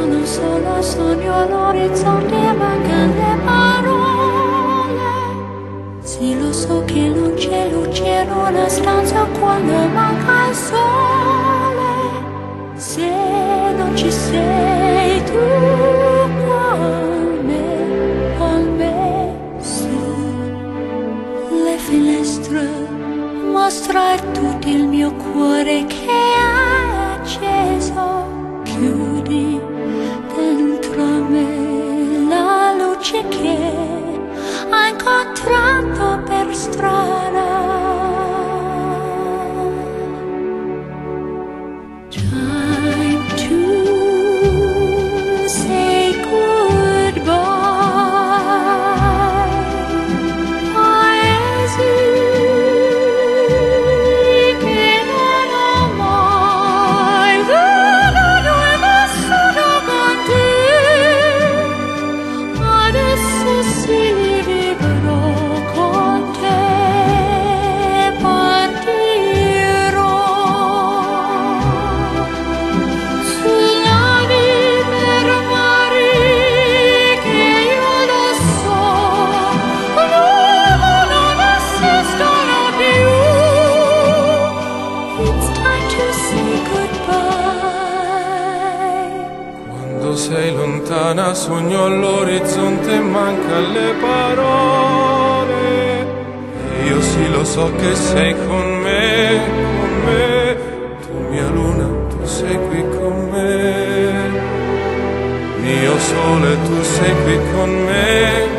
sono solo sogno all'orizzonte mancano le parole. Sì lo so che non c'è luce in una stanza quando manca il sole. Se non ci sei tu con me, con me Su le finestre mostra tutto il mio cuore che è acceso. Chiudi strahlt. Quando sei lontana sogno all'orizzonte e manca le parole. Io sì lo so che sei con me, con me. Tu mia luna, tu sei qui con me. Mio sole, tu sei qui con me.